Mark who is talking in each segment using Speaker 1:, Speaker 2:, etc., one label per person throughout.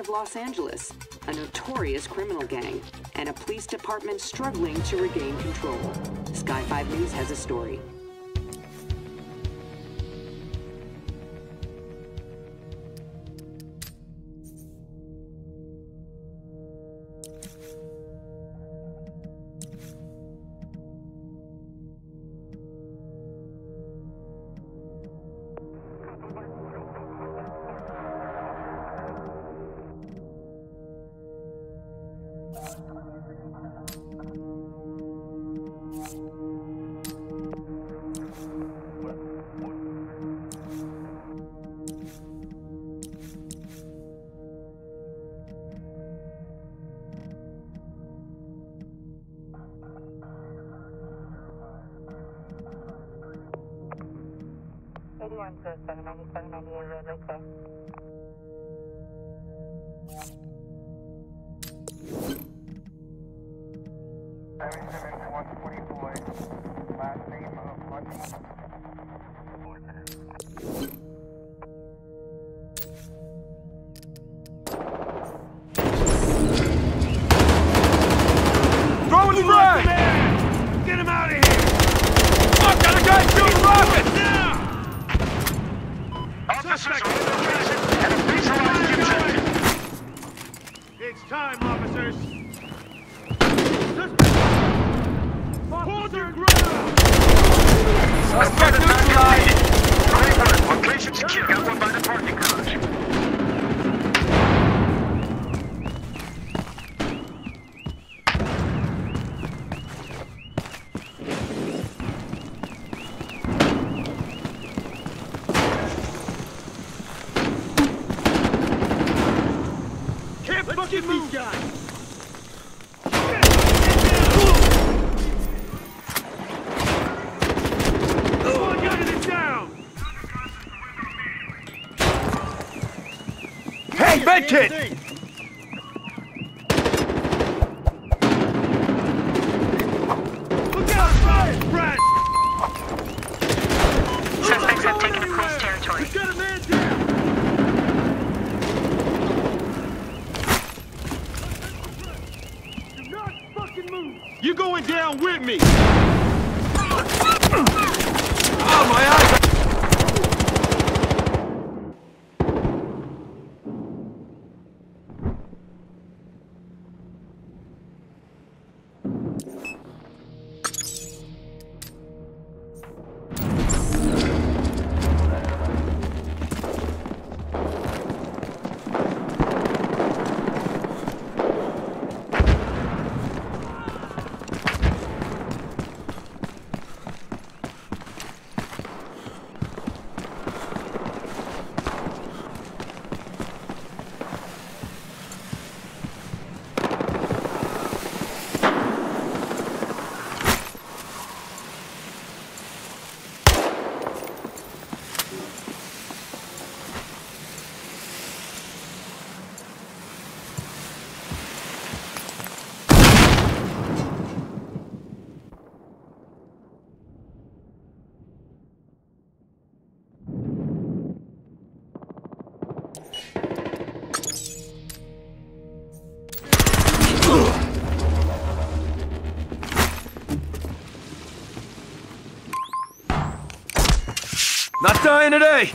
Speaker 1: of Los Angeles, a notorious criminal gang, and a police department struggling to regain control. Sky 5 News has a story.
Speaker 2: Eighty-one to seven ninety, seven ninety-eight, Red Lake Bay.
Speaker 3: One twenty-four, last name of Martin.
Speaker 4: Medkit!
Speaker 5: Look out, fire! Brad!
Speaker 2: Suspects have taken a close territory.
Speaker 5: We got a man down! Do not fucking move! You going down with me!
Speaker 4: Oh, my eyes! Not dying today!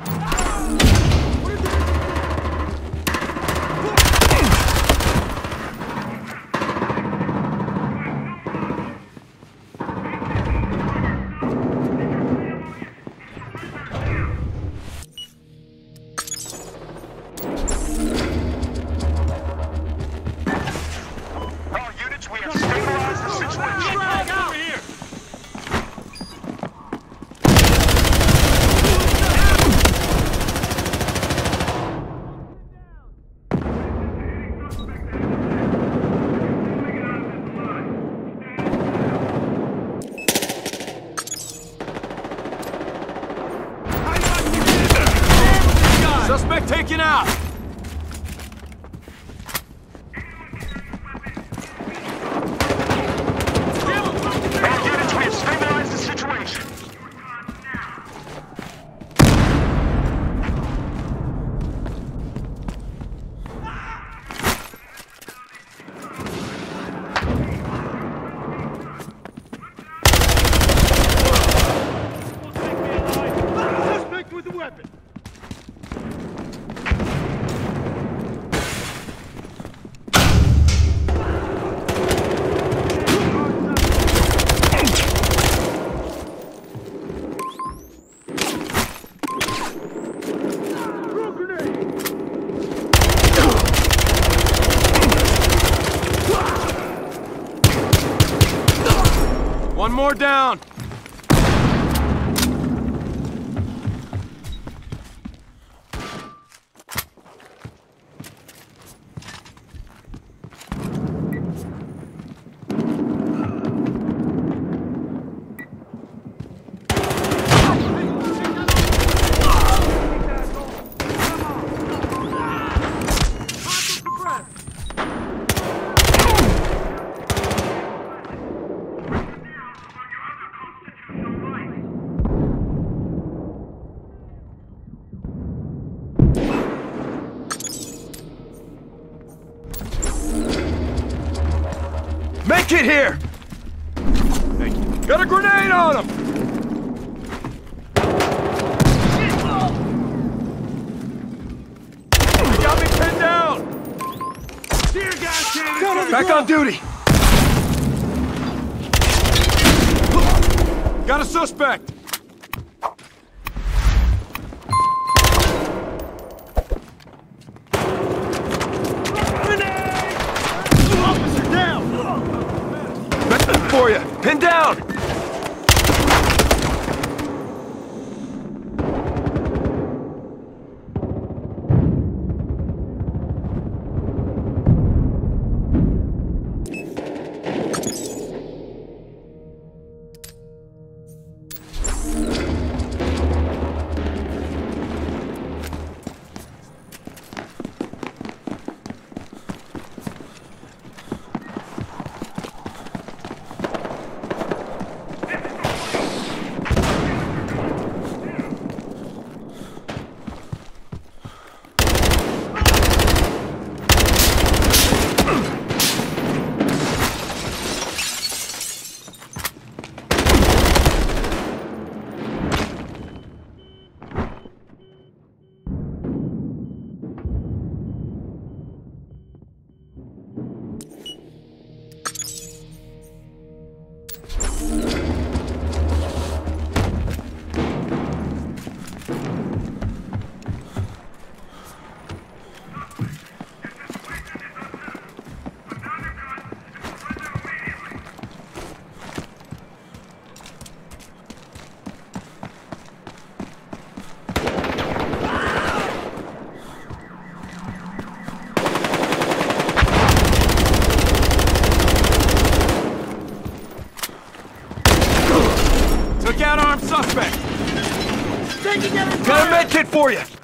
Speaker 3: Ah! weapon!
Speaker 4: One more down. Kid here! Got a grenade on him! They got me pinned down!
Speaker 5: Dear God,
Speaker 4: Back on duty! Got a suspect!
Speaker 3: Kit for you.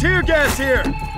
Speaker 3: Tear gas here.